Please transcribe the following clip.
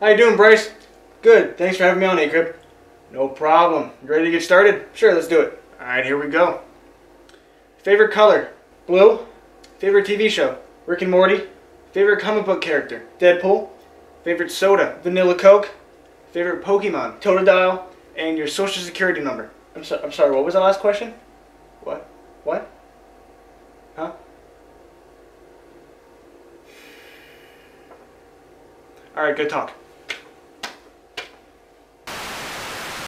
How you doing, Bryce? Good. Thanks for having me on, Ecryb. No problem. You ready to get started? Sure, let's do it. All right, here we go. Favorite color? Blue. Favorite TV show? Rick and Morty. Favorite comic book character? Deadpool. Favorite soda? Vanilla Coke. Favorite Pokemon? Totodile. And your social security number. I'm, so, I'm sorry, what was the last question? What? What? Huh? All right, good talk.